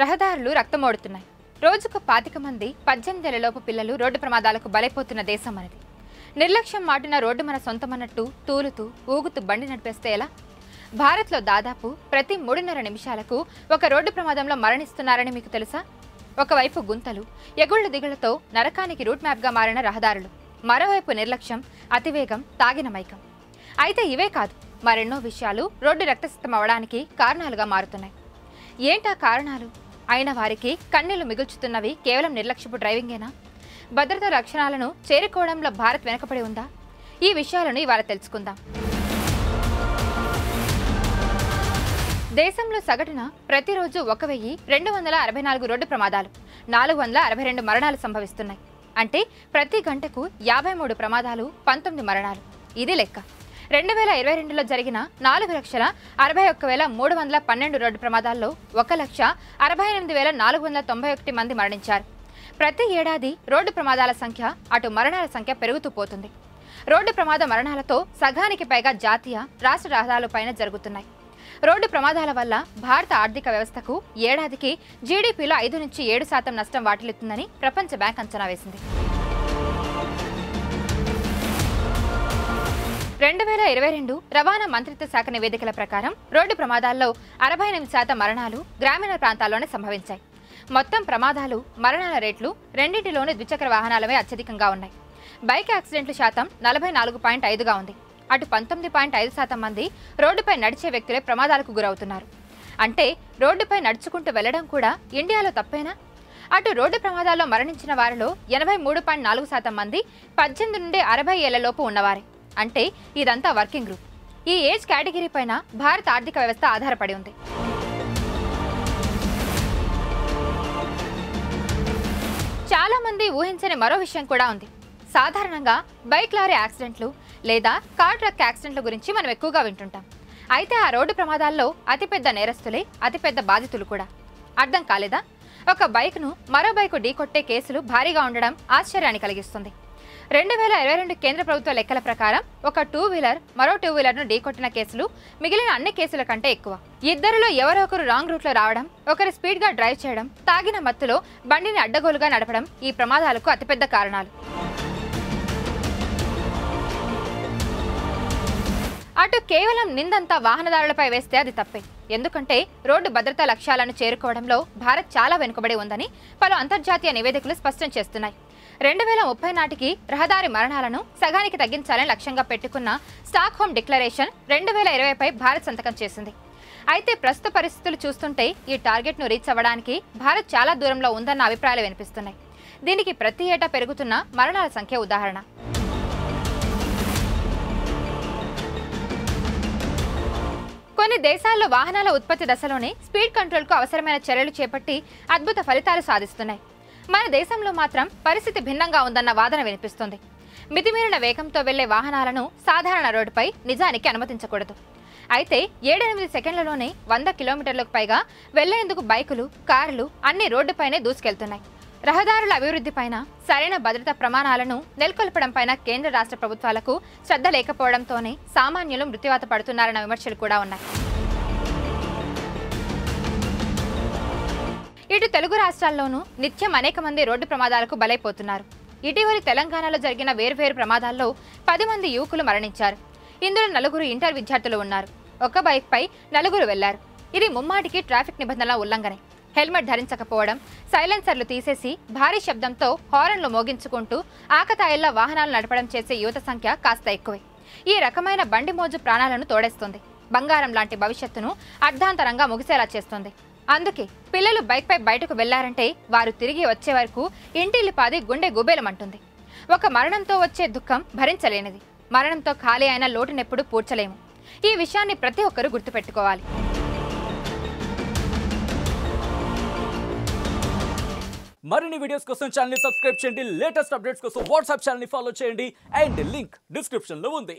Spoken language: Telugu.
రహదారులు రక్తమోడుతున్నాయి. రోజుకు పాతిక మంది పద్దెనిమిదేళ్ళలోపు పిల్లలు రోడ్డు ప్రమాదాలకు బలైపోతున్న దేశం మనది. నిర్లక్ష్యం మాటిన రోడ్డు మన సొంతమన్నట్టు తూలుతూ ఊగుతూ బండి నడిపేస్తే ఎలా? భారత్లో దాదాపు ప్రతి మూడున్నర నిమిషాలకు ఒక రోడ్డు ప్రమాదంలో మరణిస్తున్నారని మీకు తెలుసా? ఒకవైపు గుంతలు ఎగుళ్ళు దిగుళ్ళతో నరకానికి రూట్ మ్యాప్గా మారిన రహదారులు. మరోవైపు నిర్లక్ష్యం అతివేగం తాగిన మైకం. అయితే ఇవే కాదు మరెన్నో విషయాలు రోడ్డు రక్తసిద్ధం అవడానికి కారణాలుగా మారుతున్నాయి. ఏంటా కారణాలు? అయిన వారికి కన్నీళ్ళు మిగుల్చుతున్నవి కేవలం నిర్లక్ష్యపు డ్రైవింగేనా? భద్రతా లక్షణాలను చేరుకోవడంలో భారత్ వెనకబడి ఉందా? ఈ విషయాలను ఇవాళ తెలుసుకుందాం. దేశంలో సగటున ప్రతిరోజు ఒక వెయ్యి రెండు వందల అరవై నాలుగు రోడ్డు ప్రమాదాలు నాలుగు వందల అరవై రెండు మరణాలు సంభవిస్తున్నాయి. అంటే ప్రతి గంటకు యాభై మూడు ప్రమాదాలు పంతొమ్మిది మరణాలు. ఇది లెక్క. రెండు వేల ఇరవై రెండులో జరిగిన నాలుగు లక్షల అరవై ఒక్క వేల మూడు వందల పన్నెండు రోడ్డు ప్రమాదాల్లో ఒక లక్ష అరవై ఎనిమిది వేల నాలుగు వందల తొంభై ఒకటి మంది మరణించారు. ప్రతి ఏడాది రోడ్డు ప్రమాదాల సంఖ్య అటు మరణాల సంఖ్య పెరుగుతూ పోతుంది. రోడ్డు ప్రమాద మరణాలతో సగానికి పైగా జాతీయ రాష్ట్ర రహదారులపైన జరుగుతున్నాయి. రోడ్డు ప్రమాదాల వల్ల భారత ఆర్థిక వ్యవస్థకు ఏడాదికి జీడీపీలో ఐదు నుంచి ఏడు శాతం నష్టం వాటిల్లుతుందని ప్రపంచ బ్యాంక్ అంచనా వేసింది. రెండు వేల ఇరవై రెండు రవాణా మంత్రిత్వ శాఖ నివేదికల ప్రకారం రోడ్డు ప్రమాదాల్లో అరవై ఎనిమిది శాతం మరణాలు గ్రామీణ ప్రాంతాల్లోనే సంభవించాయి. మొత్తం ప్రమాదాలు మరణాల రేట్లు రెండింటిలోనూ ద్విచక్ర వాహనాలమే అత్యధికంగా ఉన్నాయి. బైక్ యాక్సిడెంట్ల శాతం నలభై నాలుగు పాయింట్ ఐదుగా ఉంది. అటు పంతొమ్మిది పాయింట్ ఐదు శాతం మంది రోడ్డుపై నడిచే వ్యక్తులే ప్రమాదాలకు గురవుతున్నారు. అంటే రోడ్డుపై నడుచుకుంటూ వెళ్ళడం కూడా ఇండియాలో తప్పేనా? అటు రోడ్డు ప్రమాదాల్లో మరణించిన వారిలో ఎనభై మూడు పాయింట్ నాలుగు శాతం మంది పద్దెనిమిది నుండి అరవై ఏళ్ళలోపు ఉన్నవారే. అంటే ఇదంతా వర్కింగ్ గ్రూప్. ఈ ఏజ్ కేటగిరీ పైన భారత ఆర్థిక వ్యవస్థ ఆధారపడి ఉంది. చాలా మంది ఊహించని మరో విషయం కూడా ఉంది. సాధారణంగా బైక్ లారీ యాక్సిడెంట్లు లేదా కార్ ట్రక్ యాక్సిడెంట్ల గురించి మనం ఎక్కువగా వింటుంటాం. అయితే ఆ రోడ్డు ప్రమాదాల్లో అతిపెద్ద నేరస్తులే అతిపెద్ద బాధితులు కూడా. అర్థం కాలేదా? ఒక బైక్ను మరో బైకు ఢీకొట్టే కేసులు భారీగా ఉండడం ఆశ్చర్యాన్ని కలిగిస్తుంది. రెండు వేల ఇరవై రెండు కేంద్ర ప్రభుత్వ లెక్కల ప్రకారం ఒక టూ వీలర్ మరో టూ వీలర్ను ఢీకొట్టిన కేసులు మిగిలిన అన్ని కేసుల కంటే ఎక్కువ. ఇద్దరిలో ఎవరో ఒకరు రాంగ్ రూట్లో రావడం ఒకరు స్పీడ్గా డ్రైవ్ చేయడం తాగిన మత్తులో బండిని అడ్డగోలుగా నడపడం ఈ ప్రమాదాలకు అతిపెద్ద కారణాలు. అటు కేవలం నిందంతా వాహనదారులపై వేస్తే అది తప్పే. ఎందుకంటే రోడ్డు భద్రతా లక్ష్యాలను చేరుకోవడంలో భారత్ చాలా వెనుకబడి ఉందని పలు అంతర్జాతీయ నివేదికలు స్పష్టం చేస్తున్నాయి. రెండు వేల ముప్పై నాటికి రహదారి మరణాలను సగానికి తగ్గించాలని లక్ష్యంగా పెట్టుకున్న స్టాక్ హోమ్ డిక్లరేషన్ రెండు వేల ఇరవైపై భారత్ సంతకం చేసింది. అయితే ప్రస్తుత పరిస్థితులు చూస్తుంటే ఈ టార్గెట్ను రీచ్ అవ్వడానికి భారత్ చాలా దూరంలో ఉందన్న అభిప్రాయాలు వినిపిస్తున్నాయి. దీనికి ప్రతి ఏటా పెరుగుతున్న మరణాల సంఖ్య ఉదాహరణ. కొన్ని దేశాల్లో వాహనాల ఉత్పత్తి దశలోనే స్పీడ్ కంట్రోల్కు అవసరమైన చర్యలు చేపట్టి అద్భుత ఫలితాలు సాధిస్తున్నాయి. మన దేశంలో మాత్రం పరిస్థితి భిన్నంగా ఉందన్న వాదన వినిపిస్తుంది. మితిమీరిన వేగంతో వెళ్ళే వాహనాలను సాధారణ రోడ్డుపై నిజానికి అనుమతించకూడదు. అయితే ఏడెనిమిది సెకండ్లలోనే వంద కిలోమీటర్లకు పైగా వెళ్ళేందుకు బైకులు కార్లు అన్ని రోడ్డుపైనే దూసుకెళ్తున్నాయి. రహదారుల అభివృద్ధిపైన సరైన భద్రతా ప్రమాణాలను నెలకొల్పడంపైన కేంద్ర రాష్ట్ర ప్రభుత్వాలకు శ్రద్ధ లేకపోవడంతోనే సామాన్యులు మృత్యువాత పడుతున్నారన్న విమర్శలు కూడా ఉన్నాయి. ఇటు తెలుగు రాష్ట్రాల్లోనూ నిత్యం అనేక మంది రోడ్డు ప్రమాదాలకు బలైపోతున్నారు. ఇటీవలి తెలంగాణలో జరిగిన వేర్వేరు ప్రమాదాల్లో పది మంది యువకులు మరణించారు. ఇందులో నలుగురు ఇంటర్ విద్యార్థులు ఉన్నారు. ఒక బైక్పై నలుగురు వెళ్ళారు. ఇది ముమ్మాటికి ట్రాఫిక్ నిబంధనల ఉల్లంఘనే. హెల్మెట్ ధరించకపోవడం సైలెన్సర్లు తీసేసి భారీ శబ్దంతో హారన్లు మోగించుకుంటూ ఆకతాయిల్లో వాహనాలు నడపడం చేసే యువత సంఖ్య కాస్త ఎక్కువే. ఈ రకమైన బండి మోజు ప్రాణాలను తోడేస్తుంది. బంగారం లాంటి భవిష్యత్తును అర్ధాంతరంగా ముగిసేలా చేస్తుంది. అందుకే పిల్లలు బైక్పై బయటకు వెళ్ళారంటే వారు తిరిగి వచ్చే వరకు ఇంటిల్లిపాది గుండె గుబేలమంటుంది. ఒక మరణంతో వచ్చే దుఃఖం భరించలేనిది. మరణంతో ఖాళీ అయిన లోటునెప్పుడు పూడ్చలేము. ఈ విషయాన్ని ప్రతి ఒక్కరూ గుర్తుపెట్టుకోవాలి. మరిన్ని వీడియోస్ కోసం ఛానల్ సబ్స్క్రైబ్ చేయండి. లేటెస్ట్ అప్డేట్స్ కోసం వాట్సాప్ ఛానల్ ఫాలో చేయండి. అండ్ లింక్ డిస్క్రిప్షన్లో ఉంది.